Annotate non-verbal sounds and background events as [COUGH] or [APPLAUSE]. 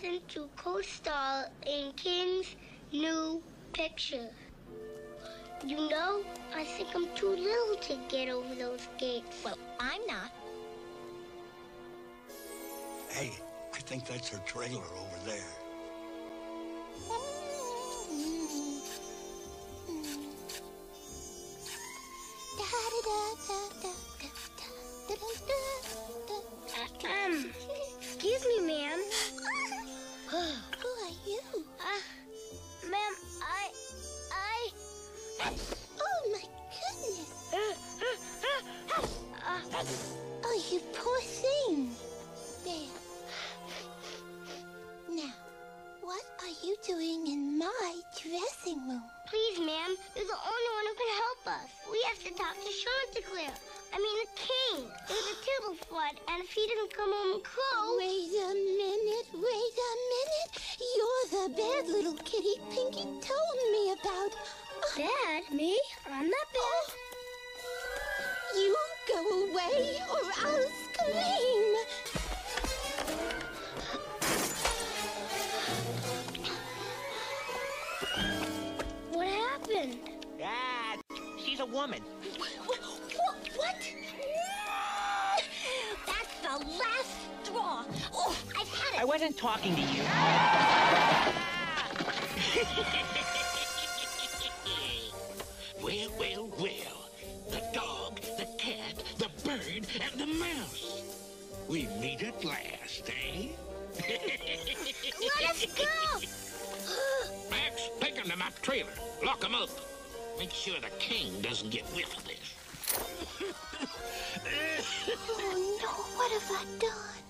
to co-star in King's new picture. You know, I think I'm too little to get over those gates. Well, I'm not. Hey, I think that's her trailer over there. [LAUGHS] Um, Oh, my goodness. Oh, you poor thing. There. Now, what are you doing in my dressing room? please, ma'am, you're the only one who can help us. We have to talk to Chanticleer. I mean, the king. There's a terrible flood, and if he doesn't come home close... little kitty Pinky told me about. Bad? Me? I'm not bad. You go away or I'll scream. What happened? Ah, she's a woman. What? what? That's the last straw. Oh, I've had it. I wasn't talking to you. [LAUGHS] Well, well, well. The dog, the cat, the bird, and the mouse. We meet at last, eh? [LAUGHS] Let us go! [GASPS] Max, take him to my trailer. Lock him up. Make sure the king doesn't get whiff of this. [LAUGHS] Oh no, what have I done?